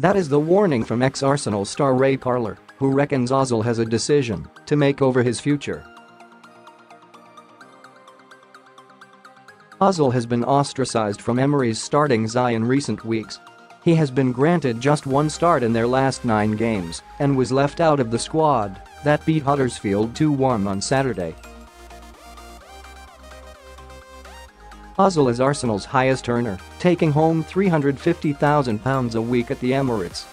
That is the warning from ex-Arsenal star Ray Parlour, who reckons Ozil has a decision to make over his future. Ozil has been ostracized from Emery's starting side in recent weeks. He has been granted just one start in their last nine games and was left out of the squad that beat Huddersfield 2-1 on Saturday. Ozil is Arsenal's highest earner, taking home £350,000 a week at the Emirates.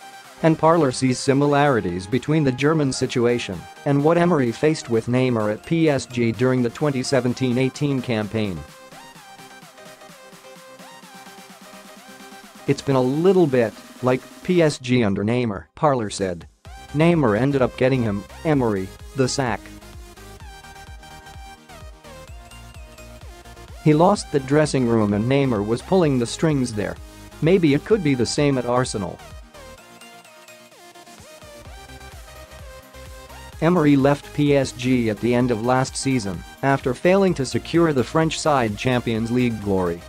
And Parlour sees similarities between the German situation and what Emery faced with Neymar at PSG during the 2017-18 campaign. It's been a little bit like PSG under Neymar, Parlour said. Neymar ended up getting him, Emery, the sack. He lost the dressing room and Neymar was pulling the strings there. Maybe it could be the same at Arsenal. Emery left PSG at the end of last season after failing to secure the French side Champions League glory.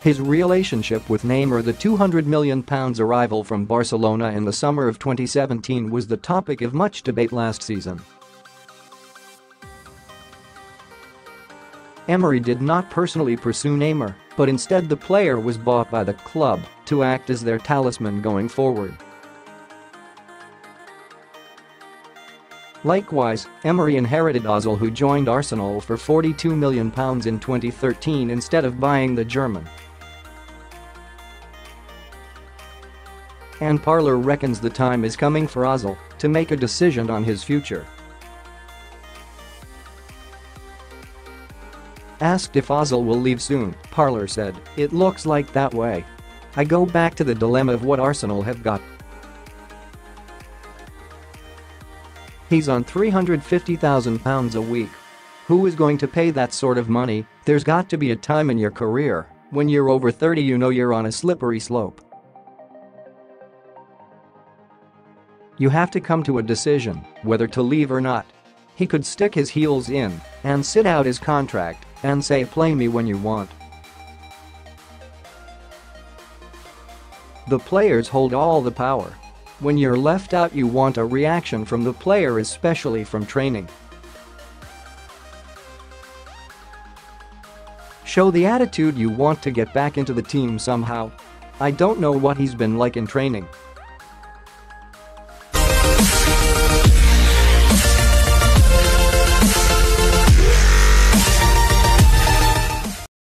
His relationship with Neymar the £200 million arrival from Barcelona in the summer of 2017 was the topic of much debate last season. Emery did not personally pursue Neymar, but instead the player was bought by the club to act as their talisman going forward. Likewise, Emery inherited Ozil who joined Arsenal for £42 million in 2013 instead of buying the German. And Parlour reckons the time is coming for Ozil to make a decision on his future. Asked if Ozil will leave soon, Parlour said, it looks like that way. I go back to the dilemma of what Arsenal have got. He's on £350,000 a week. Who is going to pay that sort of money? There's got to be a time in your career when you're over 30 you know you're on a slippery slope. You have to come to a decision whether to leave or not. He could stick his heels in and sit out his contract and say play me when you want. The players hold all the power. When you're left out you want a reaction from the player especially from training. Show the attitude you want to get back into the team somehow. I don't know what he's been like in training,